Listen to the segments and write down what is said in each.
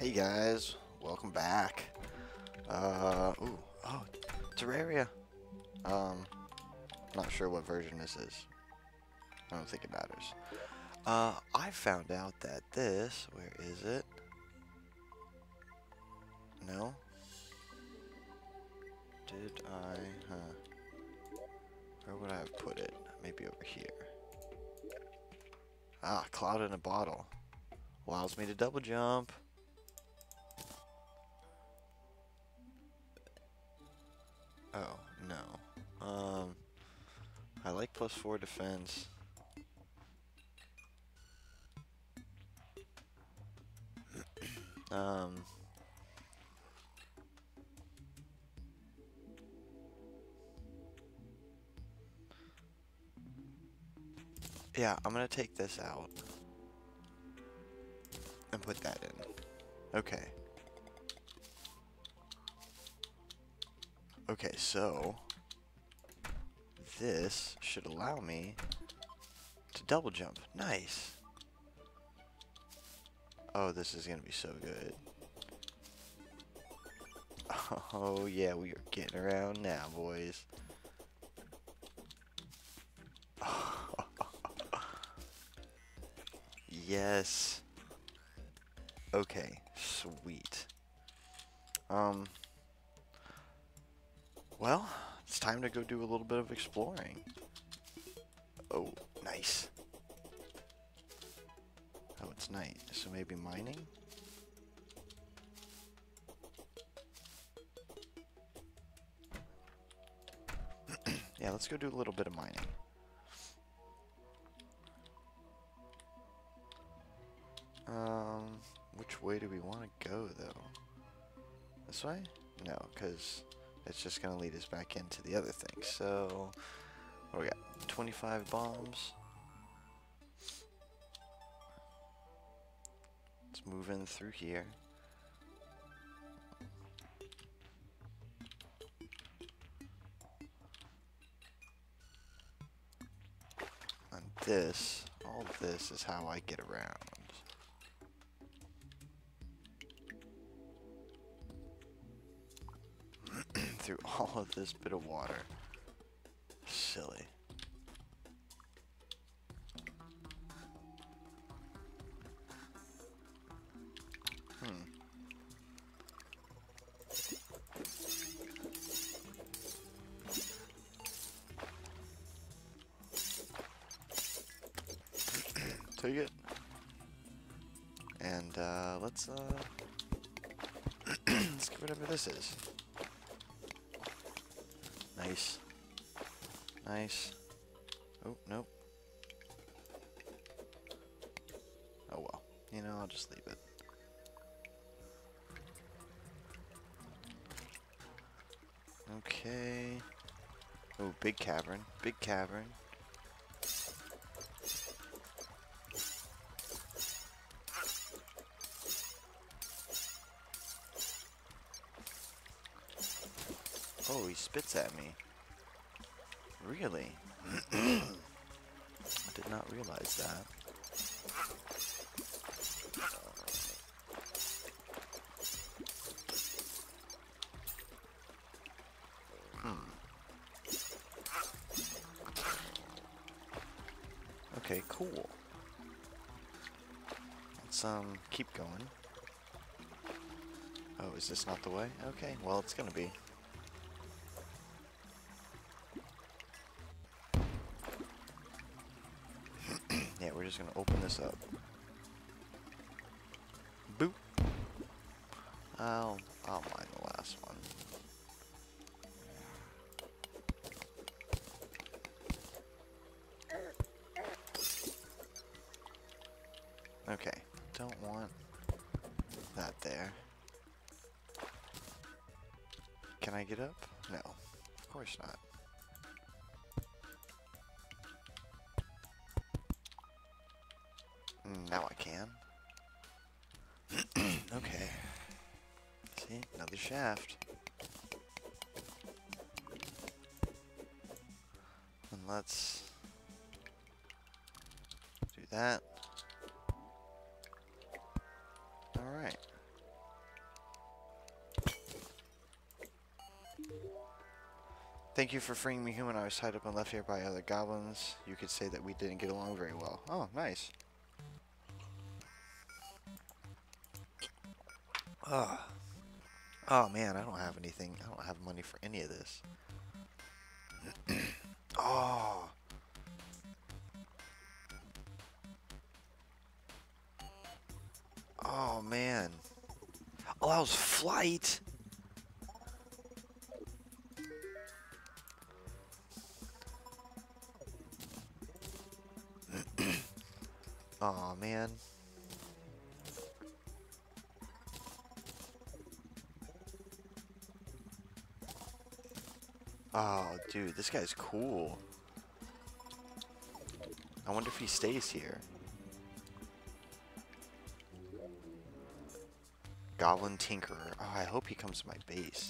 Hey guys, welcome back. Uh, ooh, oh, Terraria. Um, not sure what version this is. I don't think it matters. Uh, I found out that this, where is it? No? Did I, huh? Where would I have put it? Maybe over here. Ah, cloud in a bottle. Allows me to double jump. Oh, no. Um, I like plus four defense. um, yeah, I'm gonna take this out and put that in. Okay. Okay, so this should allow me to double jump. Nice. Oh, this is gonna be so good. Oh yeah, we are getting around now, boys. yes. Okay, sweet. Um, well, it's time to go do a little bit of exploring. Oh, nice. Oh, it's night, so maybe mining? yeah, let's go do a little bit of mining. Um, which way do we want to go, though? This way? No, because it's just going to lead us back into the other thing. So, what we got? 25 bombs. Let's move in through here. And this, all this is how I get around. Through all of this bit of water. Silly. Hmm. Take it. And uh, let's uh, let's get whatever this is. Cavern. Big cavern. Oh, he spits at me. Really? I did not realize that. Keep going. Oh, is this not the way? Okay, well it's gonna be. yeah, we're just gonna open this up. shaft. And let's do that. Alright. Thank you for freeing me human. I was tied up and left here by other goblins. You could say that we didn't get along very well. Oh, nice. Ugh. Oh man, I don't have anything. I don't have money for any of this. oh. Oh man. Allows flight. oh man. Dude, this guy's cool. I wonder if he stays here. Goblin Tinkerer. Oh, I hope he comes to my base.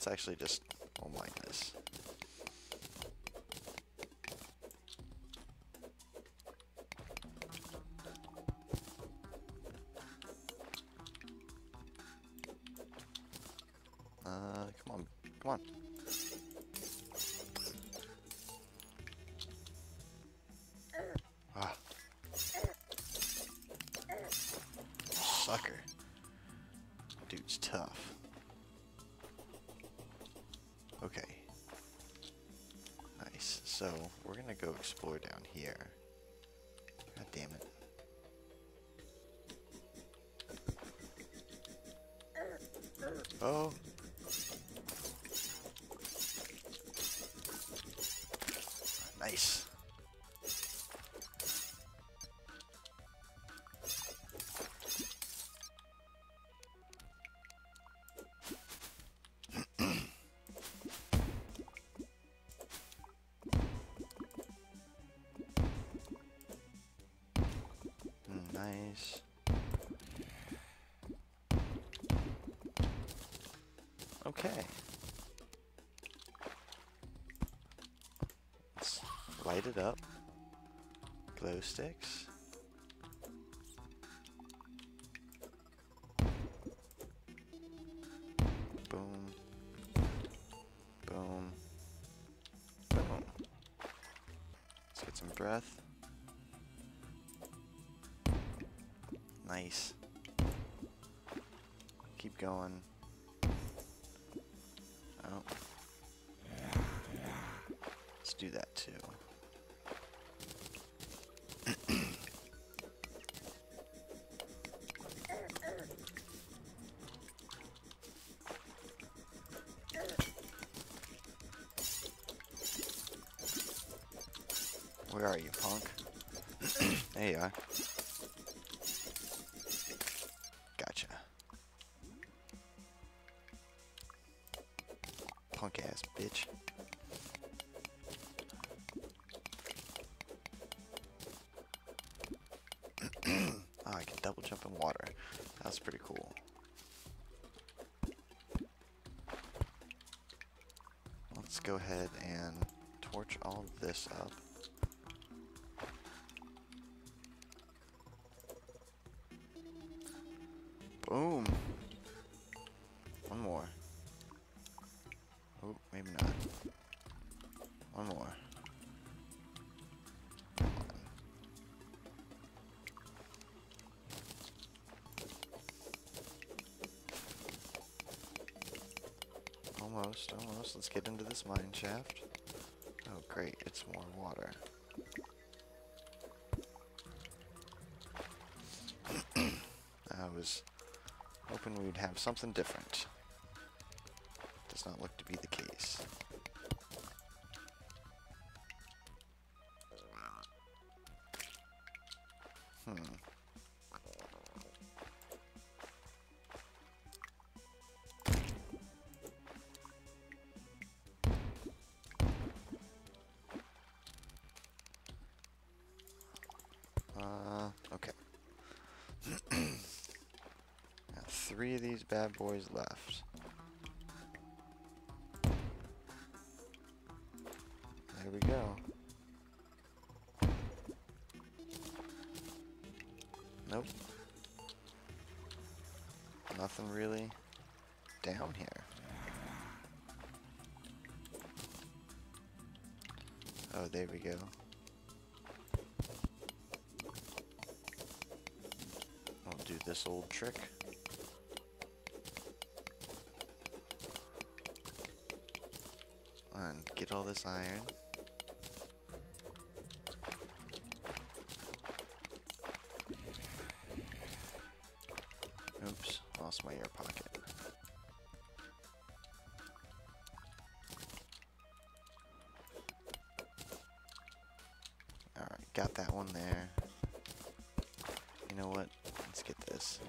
Let's actually just, Oh. Nice. Light it up. Glow sticks. Where are you, punk? there you are. Gotcha. Punk ass bitch. oh, I can double jump in water. That's pretty cool. Let's go ahead and torch all this up. Let's get into this mine shaft. Oh, great. It's more water. I was hoping we'd have something different. Does not look to be the case. Bad boys left. There we go. Nope. Nothing really down here. Oh, there we go. I'll do this old trick. And get all this iron. Oops, lost my air pocket. Alright, got that one there. You know what? Let's get this.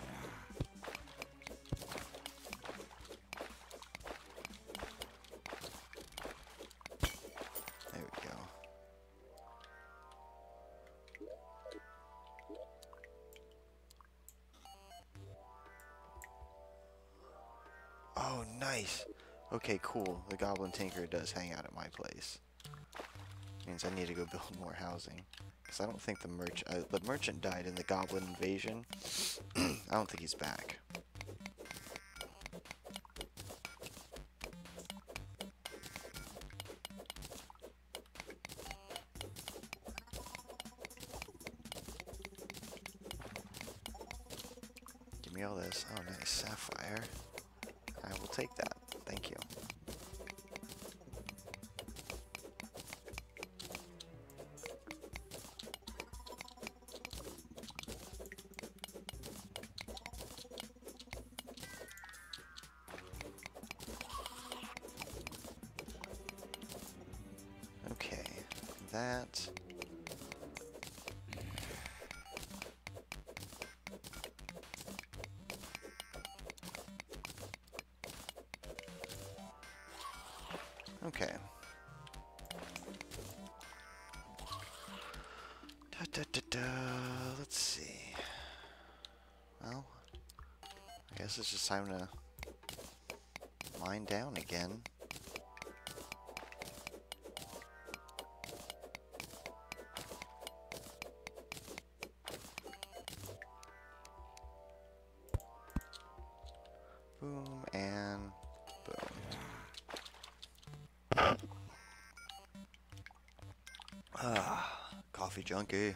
Okay, cool. The Goblin Tinker does hang out at my place. Means I need to go build more housing. Because I don't think the merchant... Uh, the merchant died in the Goblin invasion. I don't think he's back. Give me all this. Oh, nice. Sapphire. I will take that. Thank you. Guess it's just time to mine down again. Boom and boom. Ah, coffee junkie.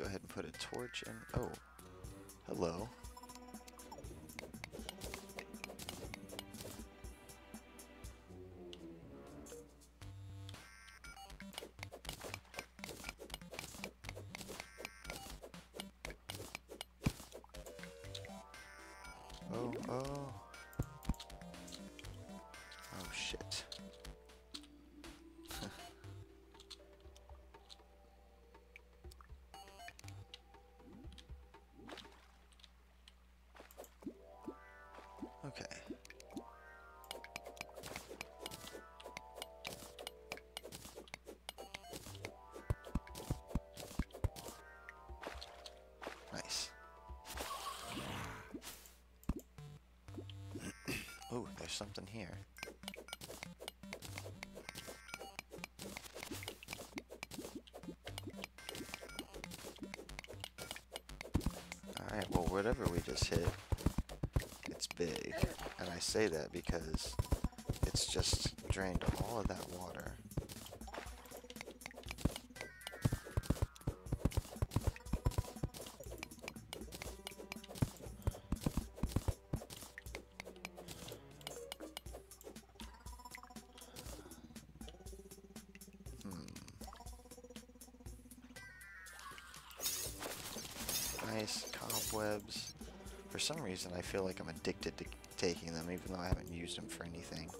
Go ahead and put a torch in. Oh, hello. There's something here. Alright, well, whatever we just hit, it's big. And I say that because it's just drained all of that water. Reason, I feel like I'm addicted to taking them, even though I haven't used them for anything.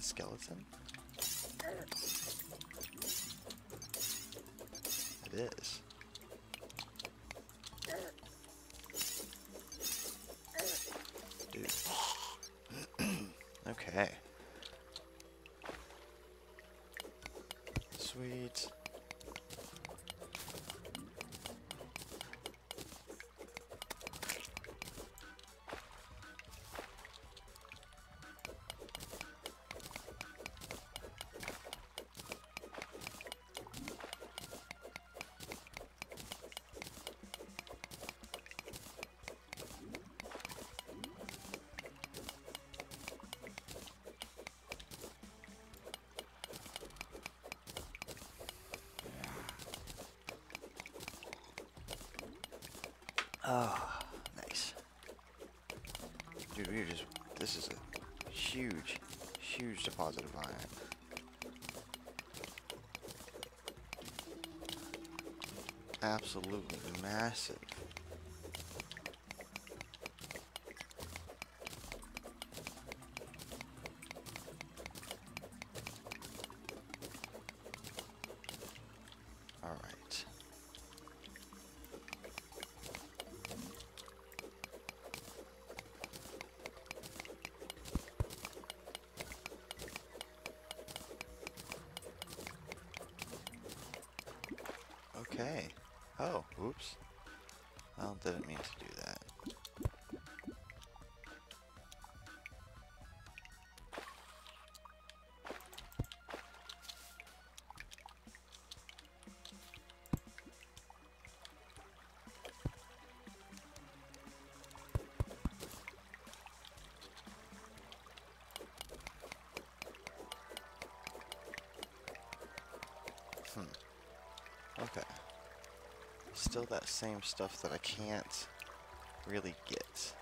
Skeleton? Dude, we're just, this is a huge, huge deposit of iron. Absolutely massive. Same stuff that I can't really get.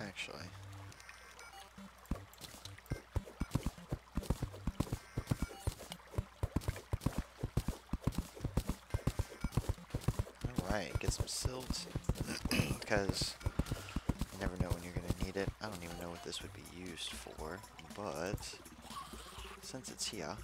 Actually. Alright, get some silt. Because you never know when you're going to need it. I don't even know what this would be used for, but since it's here.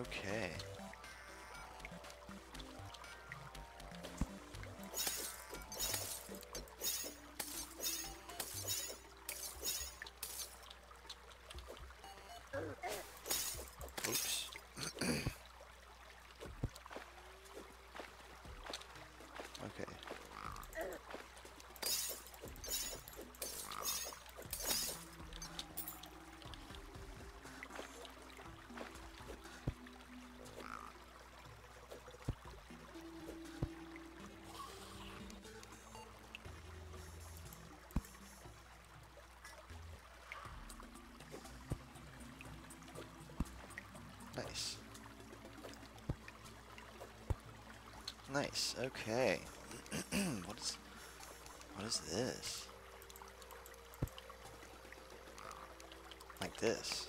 Okay. Nice. Nice. Okay. what is what is this? Like this?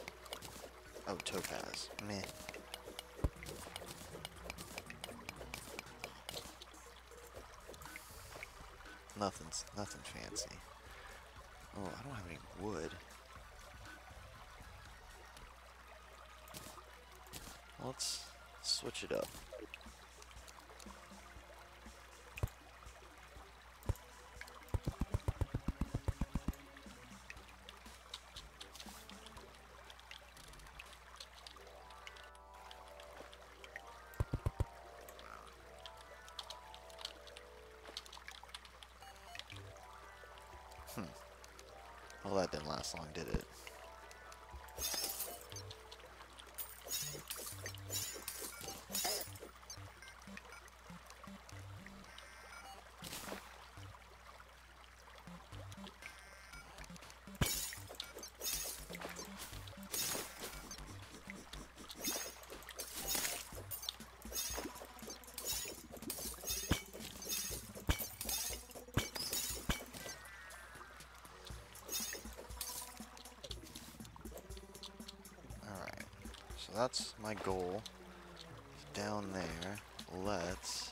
Oh, topaz. Meh. Nothing's nothing fancy. Oh, I don't have any wood. Let's switch it up. So that's my goal. Down there, let's...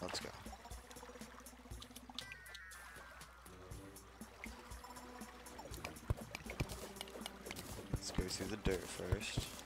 Let's go. Let's go through the dirt first.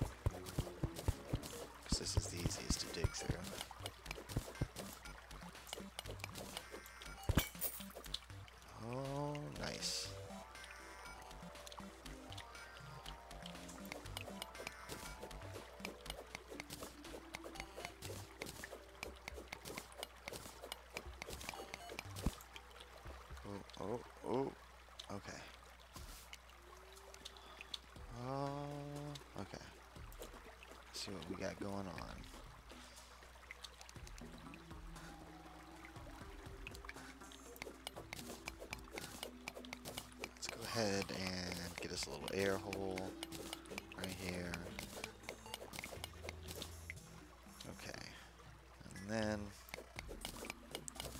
Then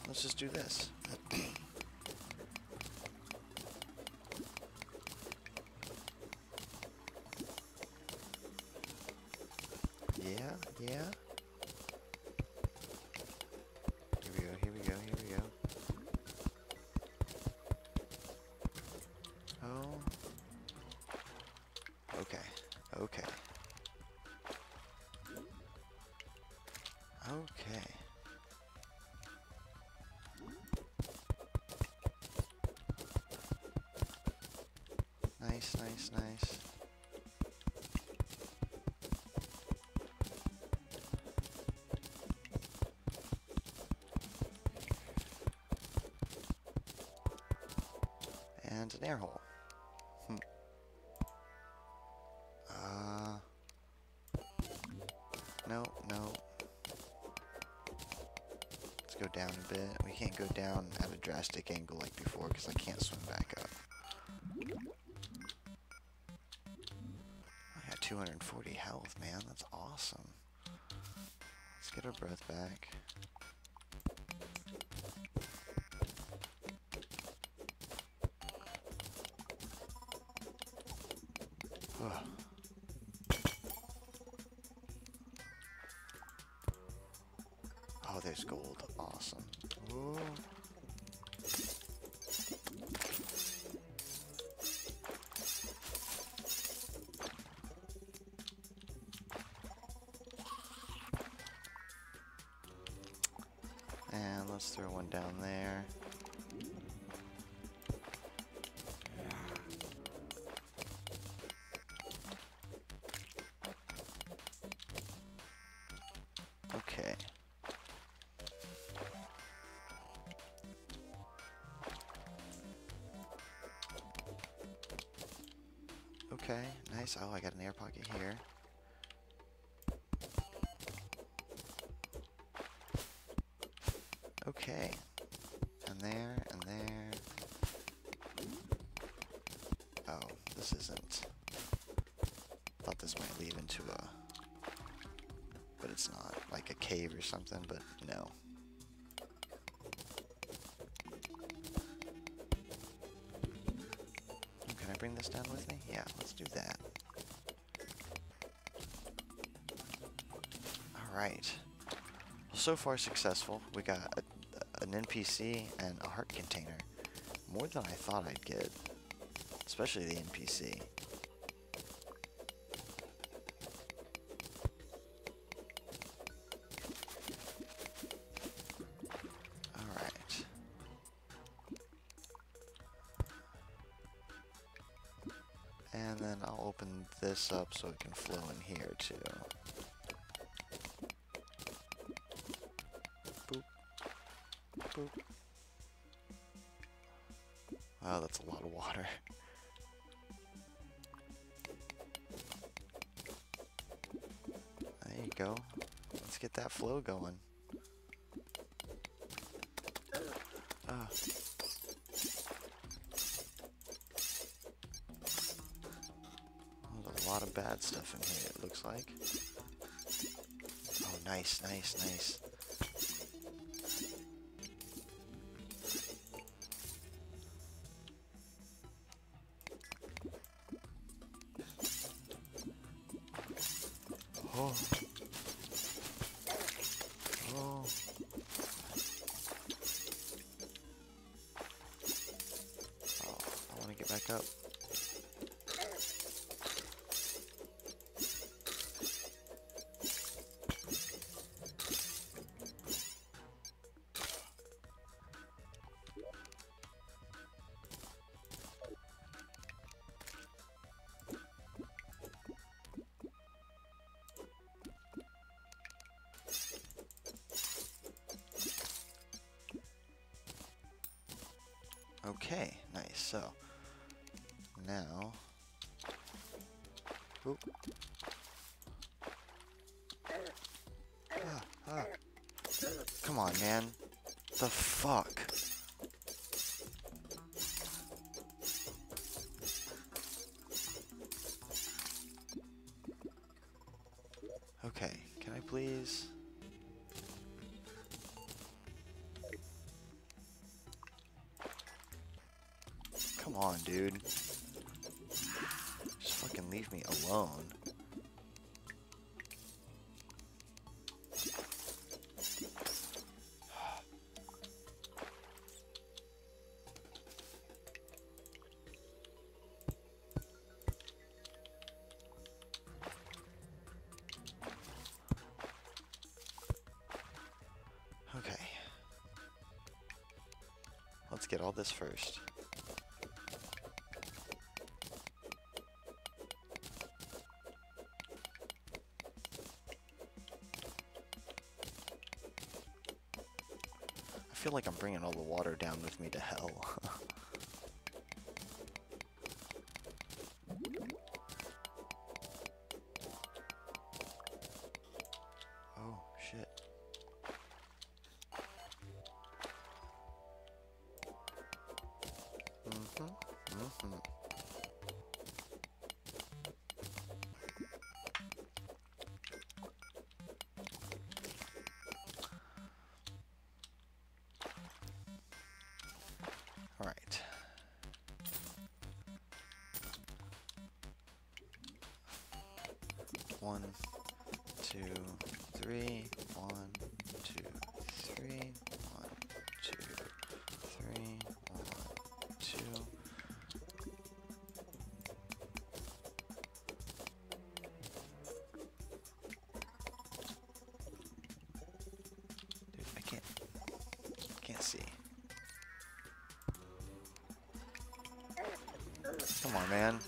let's just do this. Down a bit. We can't go down at a drastic angle like before because I can't swim back up. I got 240 health, man. That's awesome. Let's get our breath back. Throw one down there. Okay. Okay, nice. Oh, I got an air pocket here. Something, but no. Okay. bring this down with me? Yeah, let's do that. Alright. So far successful. We got a, an NPC and a heart container. More than I thought I'd get. Especially the NPC. So it can flow in here too. Boop. Boop. Wow, that's a lot of water. There you go. Let's get that flow going. Ah. A lot of bad stuff in here, it looks like. Oh, nice, nice, nice. Come on, dude. Just fucking leave me alone. Okay. Let's get all this first. Like I'm bringing all the water down with me to hell. One, two, three. One, two, three. One, two, three. One, two. Dude, I can't. Can't see. Come on, man.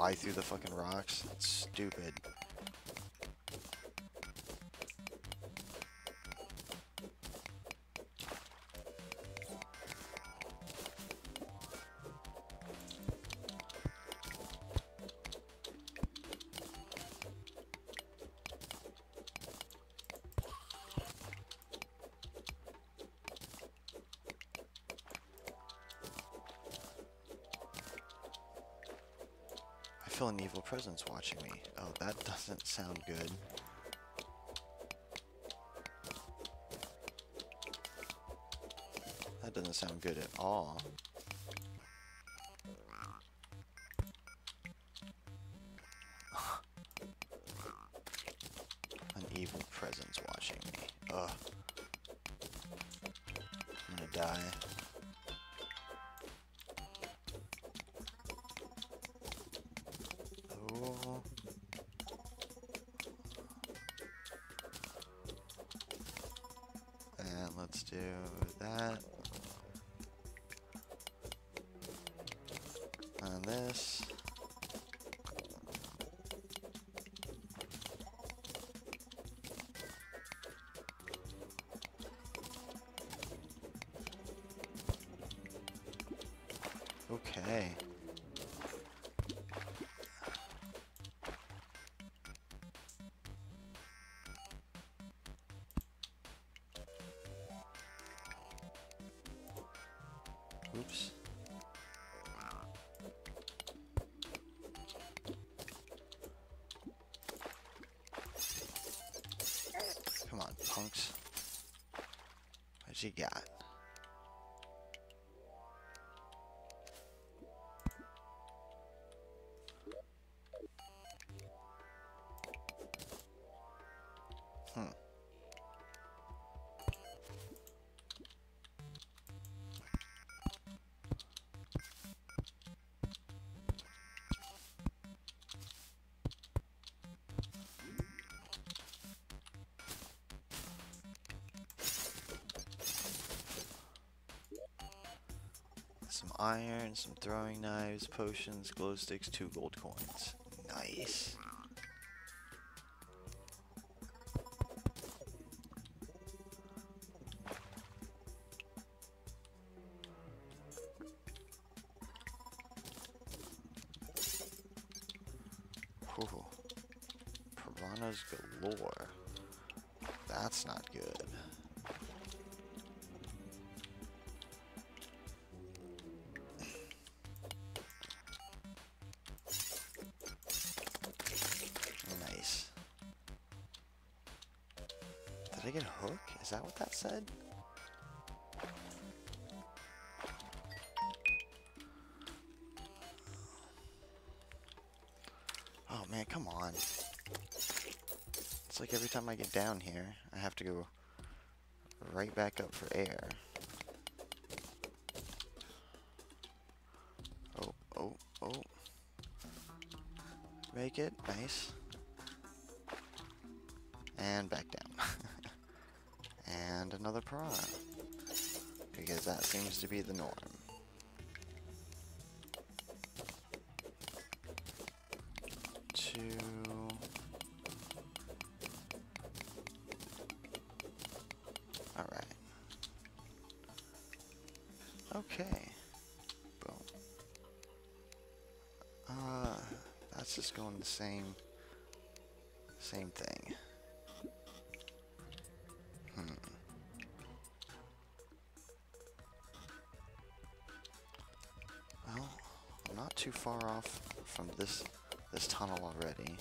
Fly through the fucking rocks. That's stupid. Presence watching me. Oh, that doesn't sound good. That doesn't sound good at all. Okay. Oops. Come on, punks. What you got? Iron, some throwing knives, potions, glow sticks, two gold coins. Nice. That said? Oh man, come on. It's like every time I get down here, I have to go right back up for air. Oh, oh, oh. Make it. Nice. And back down. and another piranha. Because that seems to be the norm. Too far off from this this tunnel already.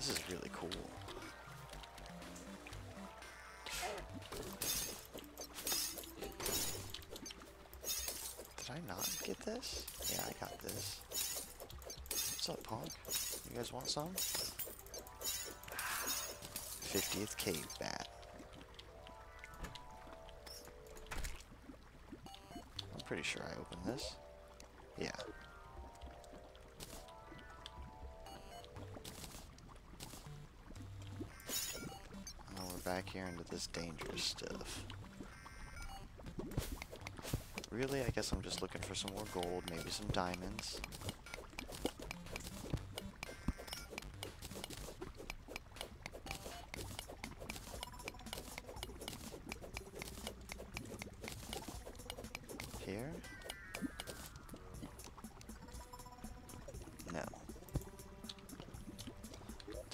This is really cool. Did I not get this? Yeah, I got this. What's up, punk? You guys want some? 50th cave bat. I'm pretty sure I opened this. Yeah. Here into this dangerous stuff. Really, I guess I'm just looking for some more gold, maybe some diamonds. Here? No.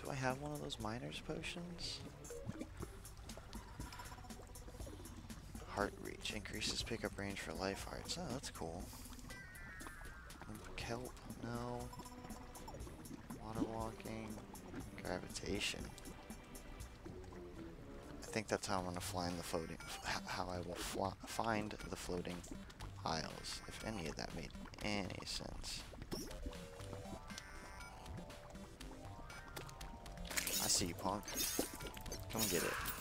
Do I have one of those miner's potions? Pickup range for life hearts. Oh, that's cool. Um, Kelp, no. Water walking, gravitation. I think that's how I'm gonna find the floating. How I will find the floating isles. If any of that made any sense. I see you, punk. Come get it.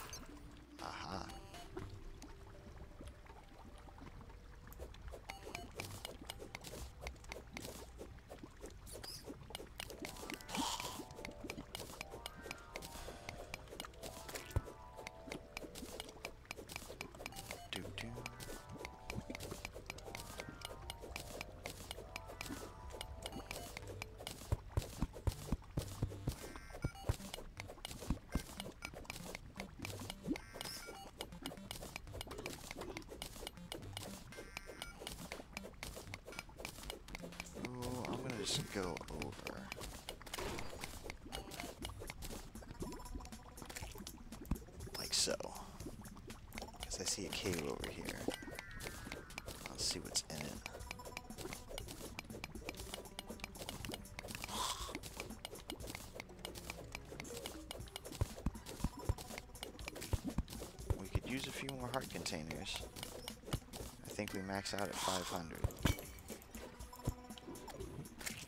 Few more heart containers. I think we max out at 500.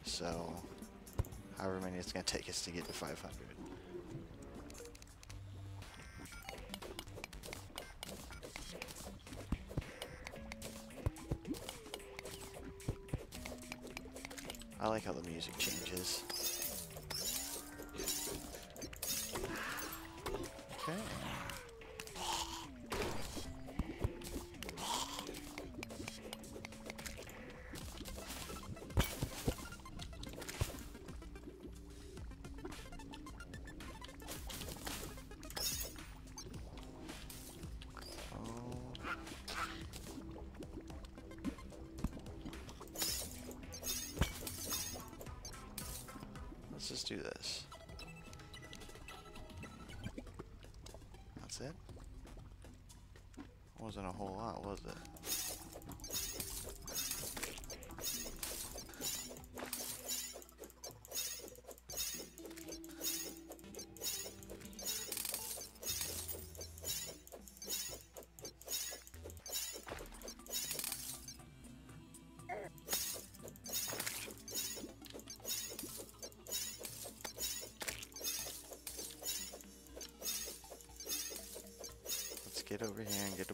So, however many it's going to take us to get to 500. I like how the music changes.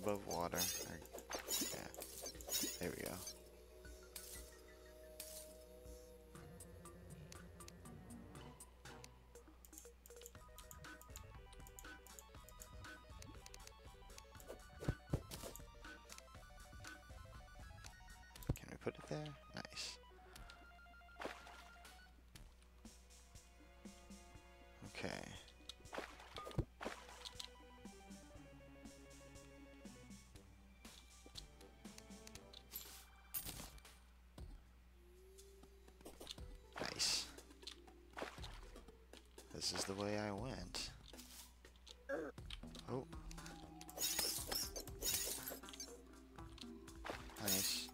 Above water. Or- yeah. There we go. Can we put it there? This is the way I went. Oh. Nice.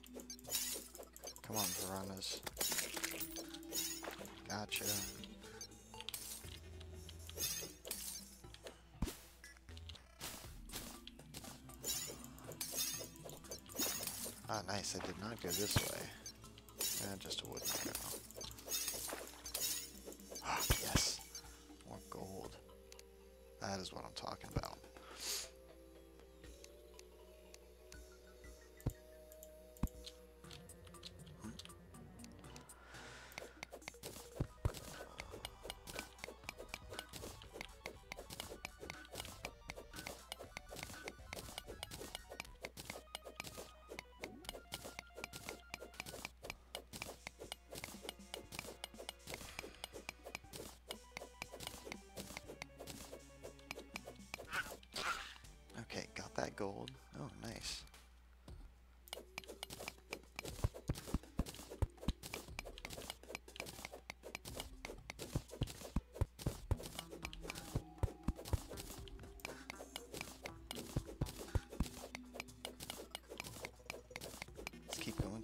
Come on, piranhas. Gotcha. Ah, nice. I did not go this way. Eh, just a wooden arrow.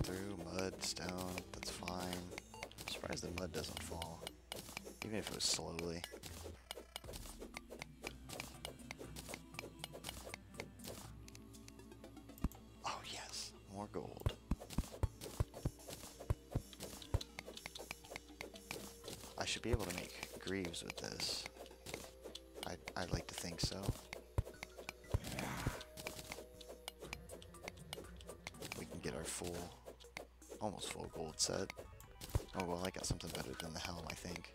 Through. Mud, stone, that's fine. I'm surprised the mud doesn't fall. Even if it was slowly. Oh yes, more gold. I should be able to make greaves with this. I I'd like to think so. We can get our full, almost full gold set. Oh well, I got something better than the helm, I think.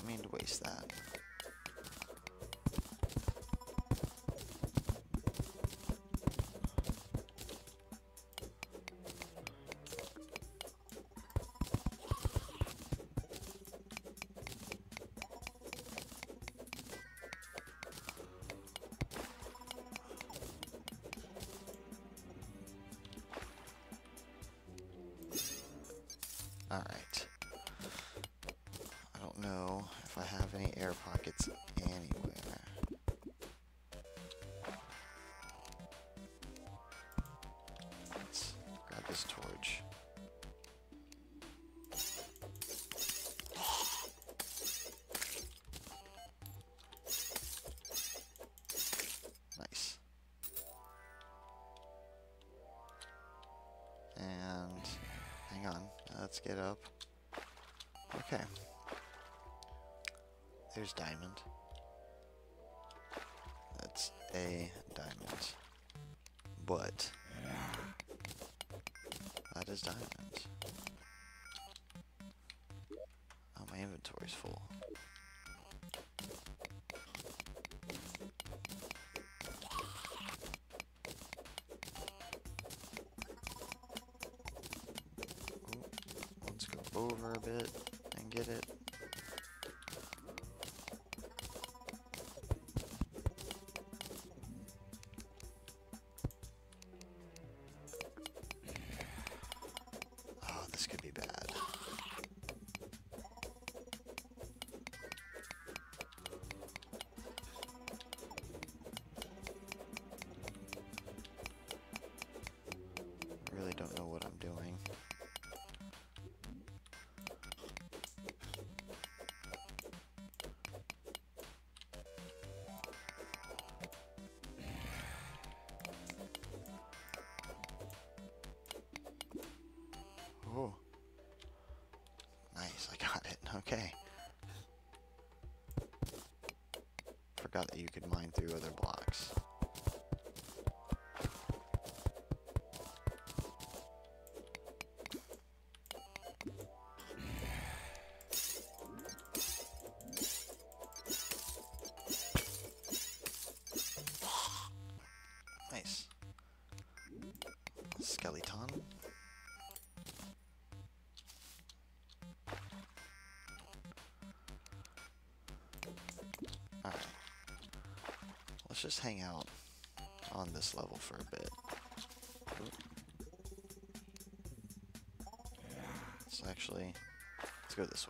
Not mean to waste that. Alright. I don't know if I have any air pockets anywhere. Let's grab this torch. Nice. And hang on, let's get up. Okay. There's diamond. That's a diamond. But that is diamond. Oh, my inventory's full. Ooh, Let's go over a bit and get it. Forgot that you could mine through other blocks. Just hang out on this level for a bit. Let's actually, let's go this way.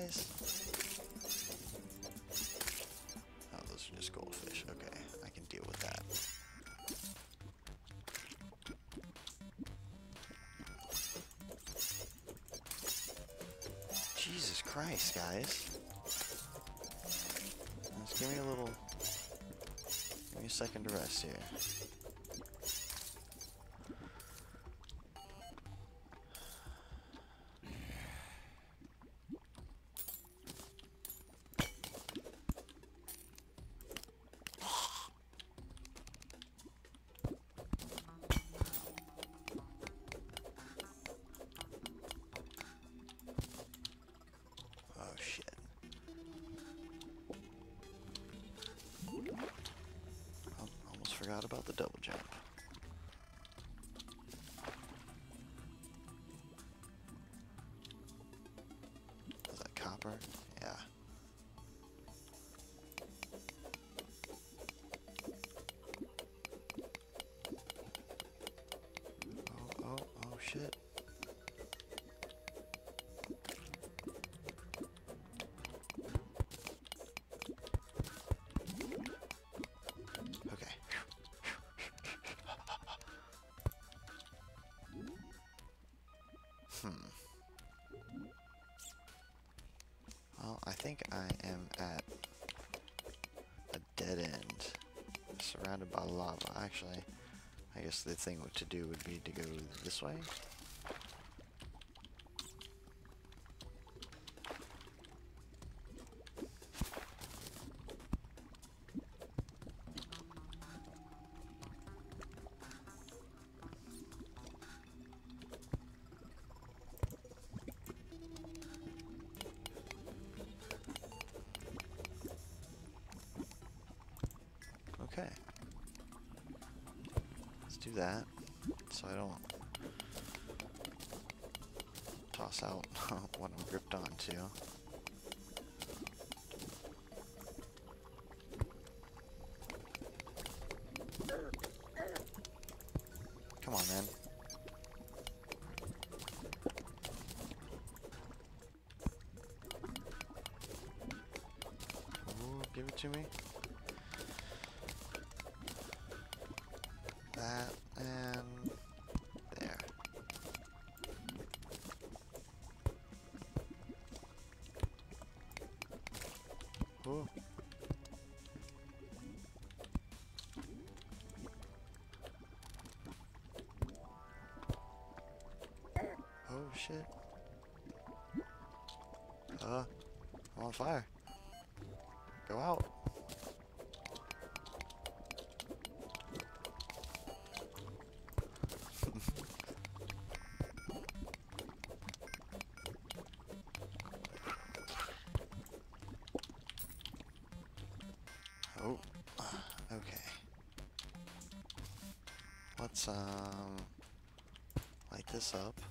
Guys? Oh, those are just goldfish. Okay, I can deal with that. Jesus Christ, guys. Just give me a little... Give me a second to rest here. By lava. Actually, I guess the thing to do would be to go this way. Do that so I don't toss out what I'm gripped onto. Fire. Go out. oh, okay. Let's, um, light this up.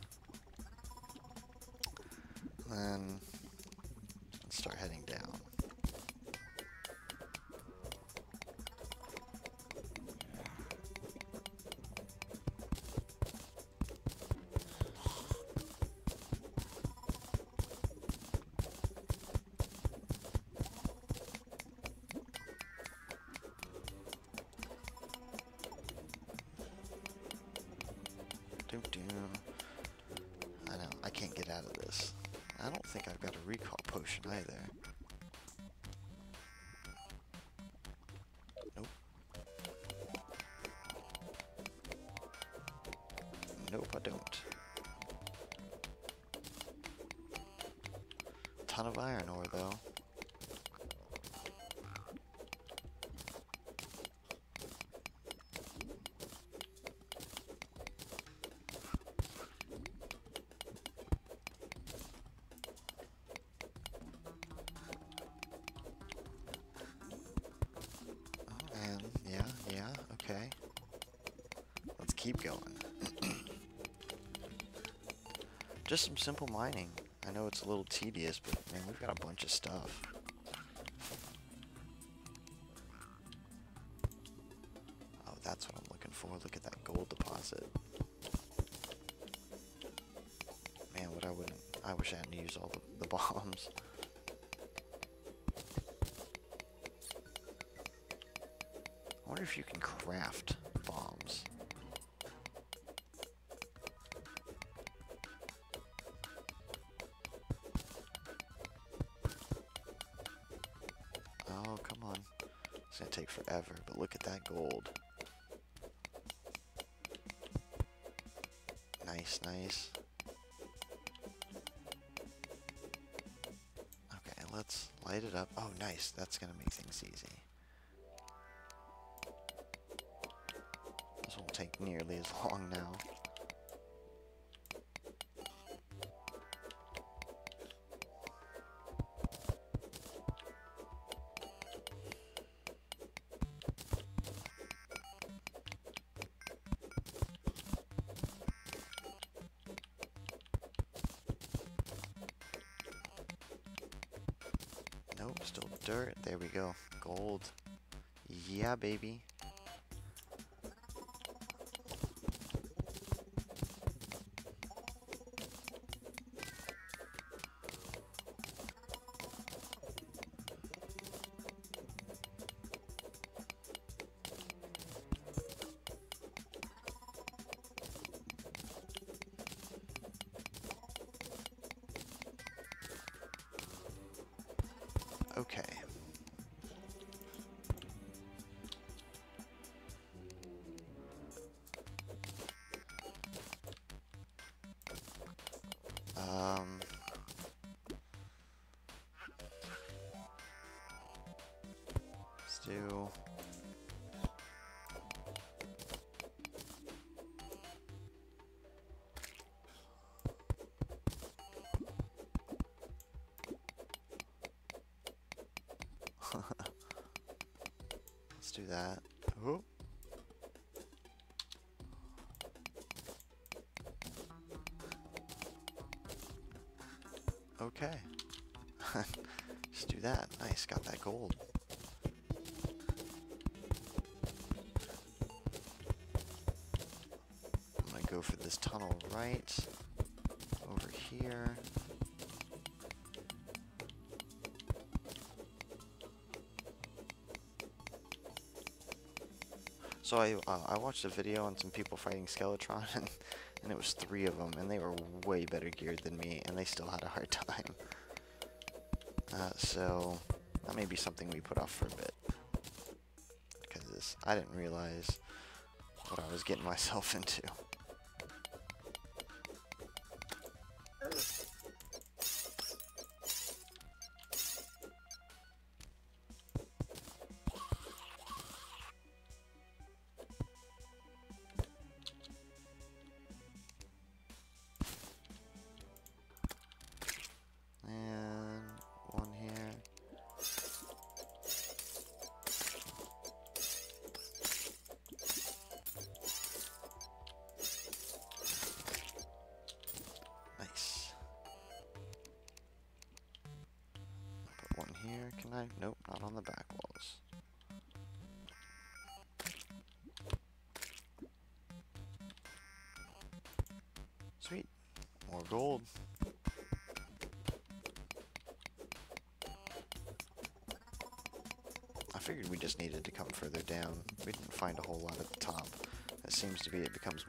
Think I've got a recall potion either. Keep going. Just some simple mining. I know it's a little tedious, but man, we've got a bunch of stuff. Gold. Nice, nice. Okay, let's light it up. Oh, nice. That's gonna make things easy. This won't take nearly as long now. Yeah, baby. Um. Let's do. Let's do that. Okay. Just do that. Nice, got that gold. I'm gonna go for this tunnel right over here. So I uh, I watched a video on some people fighting Skeletron, and, and it was three of them, and they were way better geared than me, and they still had a hard time. Uh, so that may be something we put off for a bit, because I didn't realize what I was getting myself into.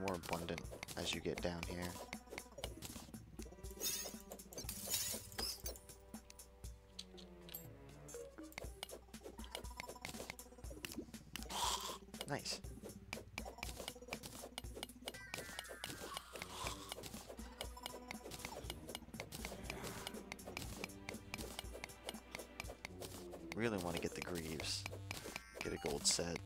More abundant as you get down here. Nice. Really want to get the Greaves. Get a gold set.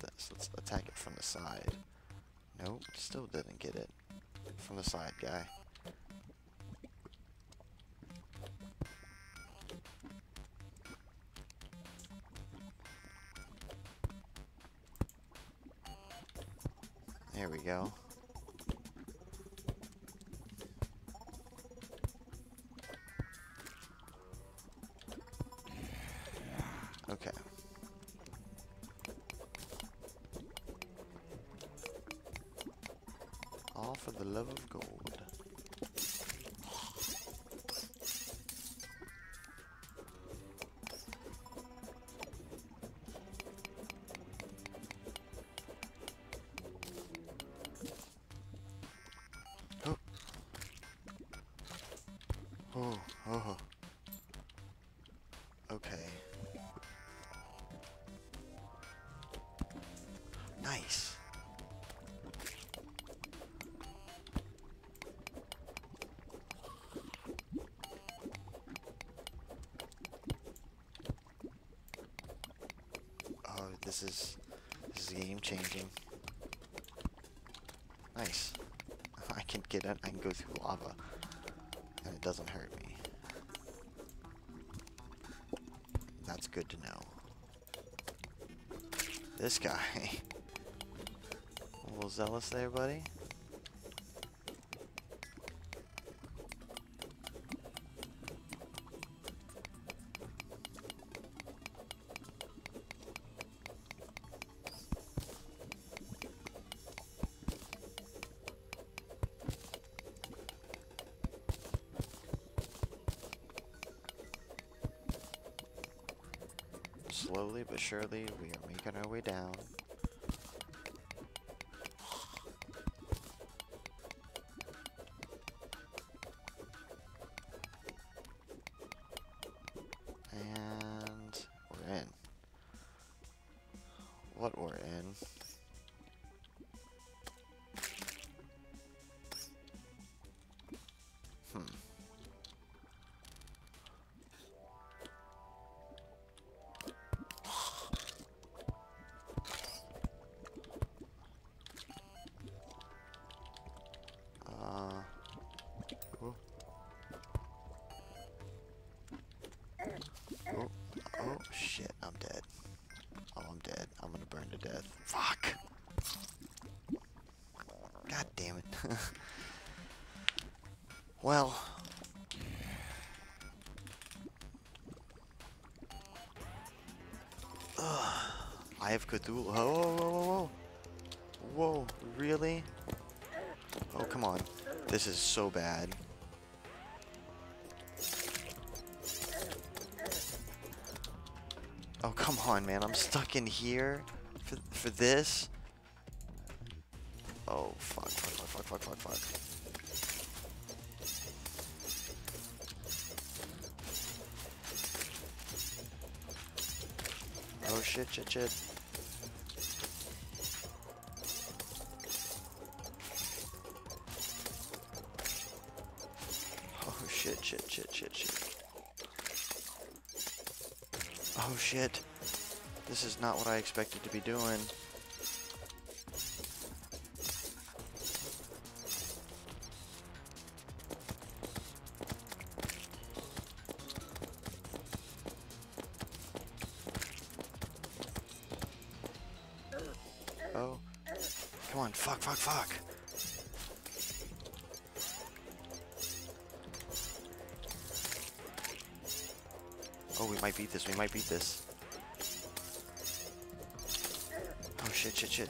This? Let's attack it from the side. Nope, still didn't get it. From the side, guy. Game changing. Nice. I can get it. I can go through lava, and it doesn't hurt me. That's good to know. This guy. A little zealous there, buddy. Well. Ugh. Eye of Cthulhu. Whoa, whoa, whoa, whoa, whoa. Whoa, really? Oh, come on. This is so bad. Oh, come on, man. I'm stuck in here for, for this. Oh shit, shit, shit, shit, shit. Oh shit. This is not what I expected to be doing. On, fuck, fuck, fuck. Oh, we might beat this, we might beat this. Oh shit, shit, shit.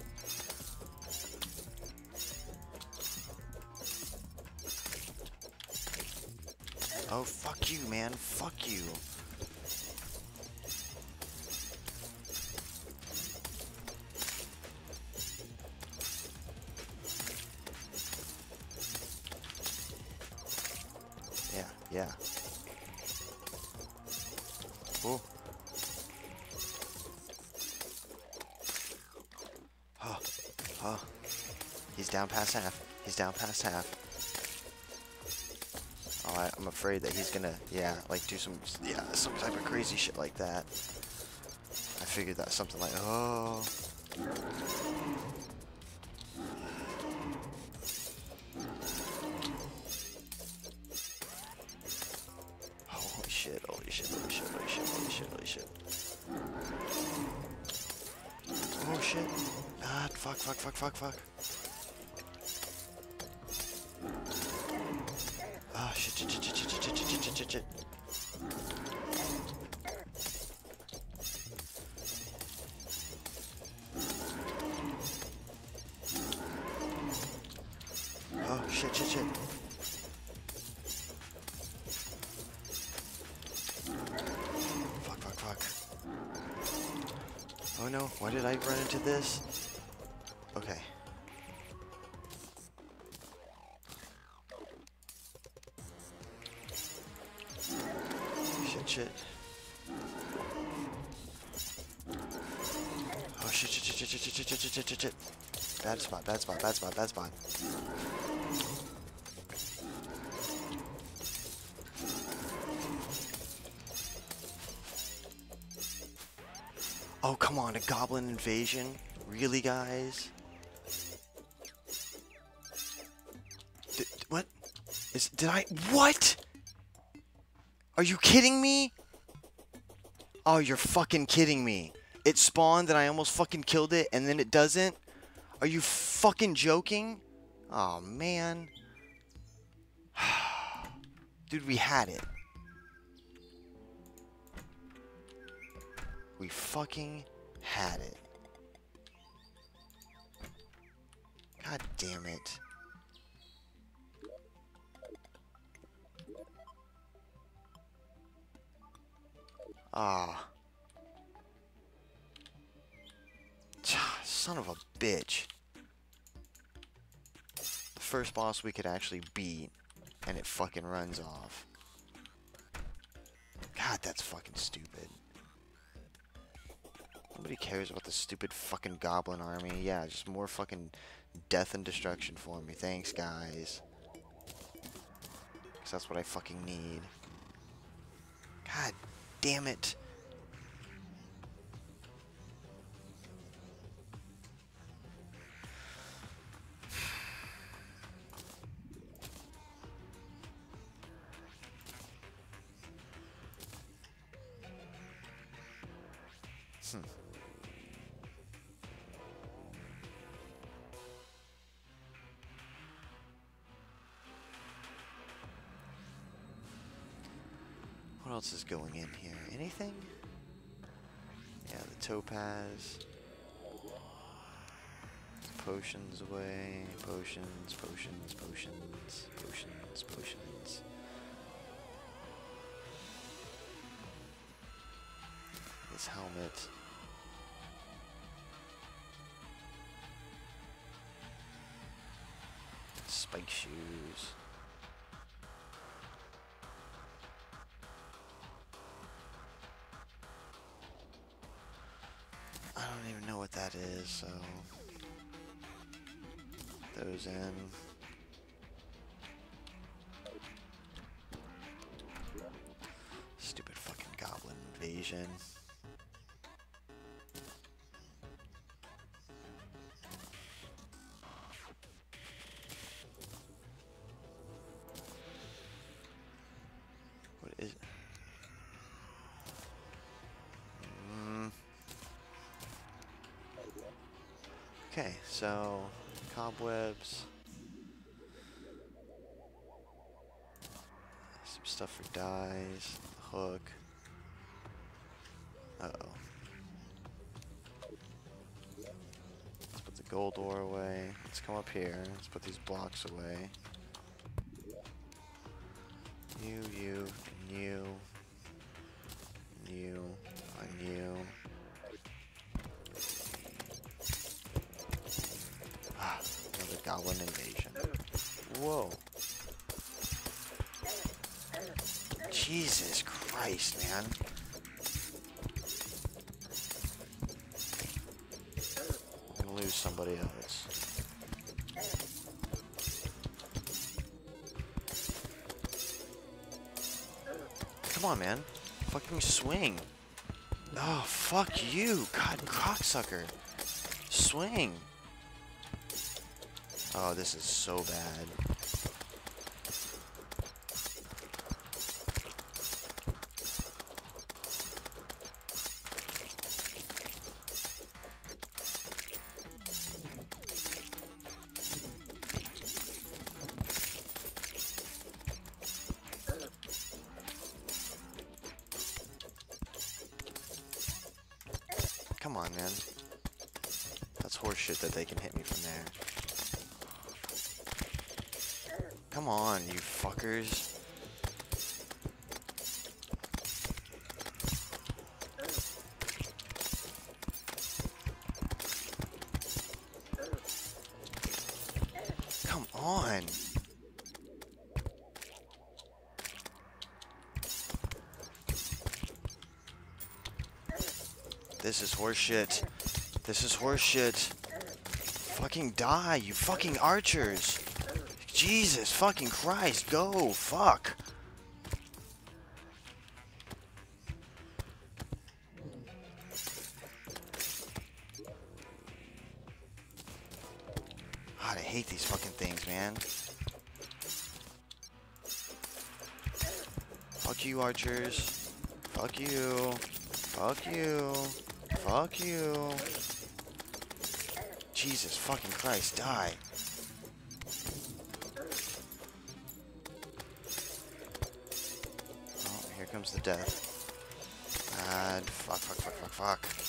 Oh, fuck you, man. Fuck you. Down past half. Oh, I, I'm afraid that he's gonna, yeah, like do some, yeah, some type of crazy shit like that. I figured that something like, oh. Holy shit, holy shit, holy shit, holy shit, holy shit, holy shit. Oh shit. Ah, fuck, fuck, fuck, fuck, fuck. This? Okay. Shit, shit. Oh shit, shit, shit, shit, shit, shit, shit, shit, shit, shit. Bad spot, bad spot, bad spot, bad spot. Oh, come on, a goblin invasion? Really, guys? Did, what? Is, did I? What? Are you kidding me? Oh, you're fucking kidding me. It spawned and I almost fucking killed it and then it doesn't? Are you fucking joking? Oh, man. Dude, we had it. We fucking had it. God damn it. Ah. Son of a bitch. The first boss we could actually beat, and it fucking runs off. God, that's fucking stupid. Nobody cares about the stupid fucking goblin army. Yeah, just more fucking death and destruction for me. Thanks, guys. Because that's what I fucking need. God damn it. Else is going in here? Anything? Yeah, the topaz. Potions away. Potions, potions, potions, potions, potions. This helmet. is, so those in. Stupid fucking goblin invasion. So cobwebs. Some stuff for dyes, hook. Uh oh. Let's put the gold ore away. Let's come up here. Let's put these blocks away. Cocksucker. Swing. Oh, this is so bad. This is horseshit. This is horseshit. Fucking die, you fucking archers. Jesus fucking Christ, go, fuck. God, I hate these fucking things, man. Fuck you, archers. Fuck you. Fuck you. Fuck you. Jesus fucking Christ, die. Oh, here comes the death. And fuck, fuck, fuck, fuck, fuck.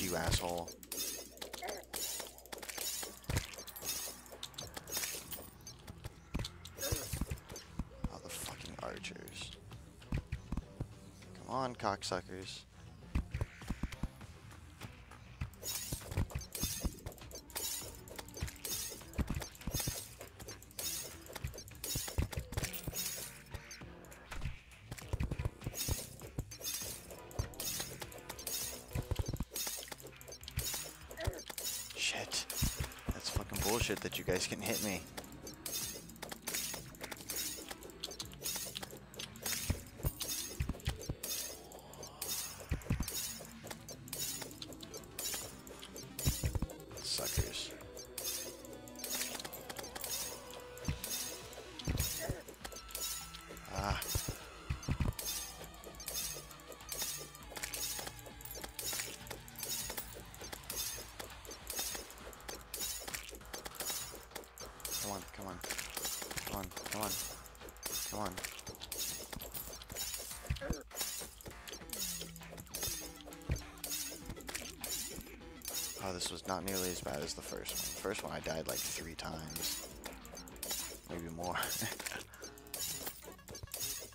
You, asshole. All the fucking archers. Come on, cocksuckers. Can hit me. Oh, this was not nearly as bad as the first one. The first one I died like three times. Maybe more.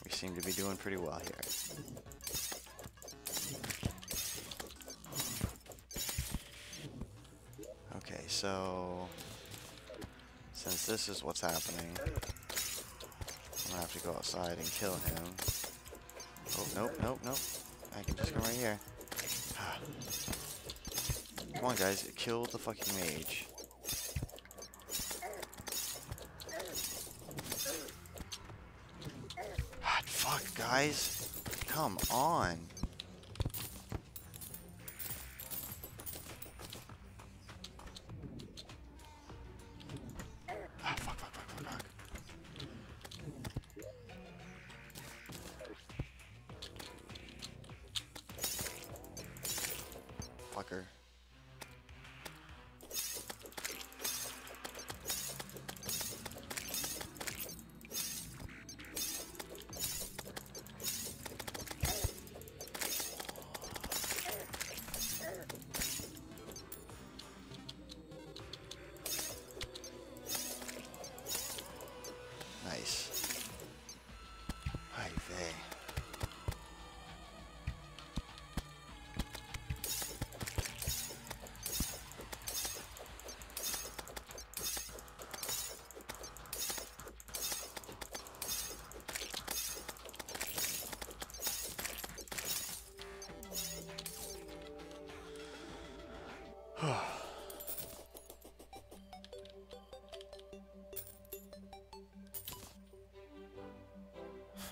we seem to be doing pretty well here. Okay, so... Since this is what's happening, I'm gonna have to go outside and kill him. Oh, nope, nope, nope. I can just come right here. Come on, guys, kill the fucking mage. God, fuck, guys. Come on.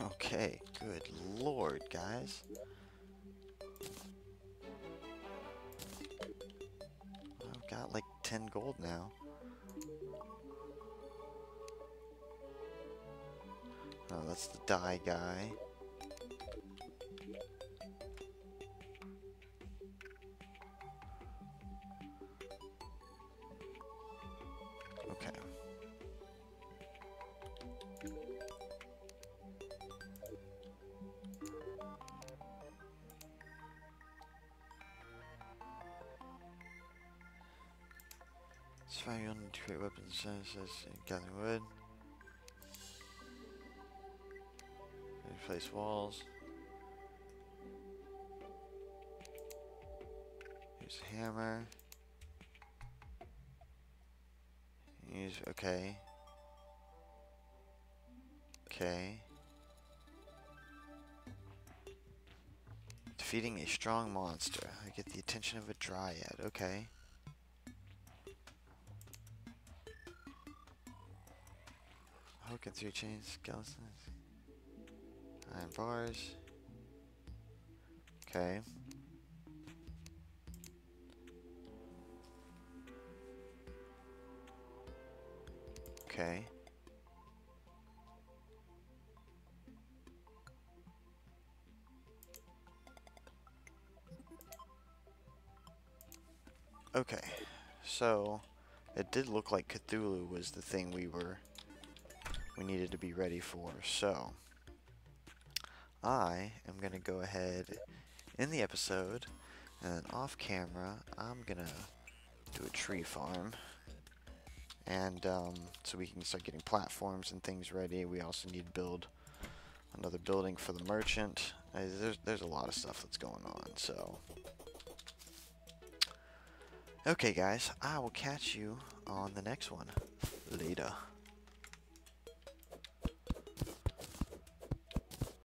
Okay, good lord, guys. I've got like 10 gold now. Oh, that's the dye guy. Weapons, says gathering wood. Replace walls. Use hammer. Use, okay. Okay. Defeating a strong monster. I get the attention of a dryad. Okay. And three chains, skeletons. Iron bars. Okay. Okay. Okay, so it did look like Cthulhu was the thing we were we needed to be ready for. So I am gonna go ahead in the episode and off camera I'm gonna do a tree farm and um, so we can start getting platforms and things ready. We also need to build another building for the merchant. Uh, there's there's a lot of stuff that's going on. So okay, guys, I will catch you on the next one. Later.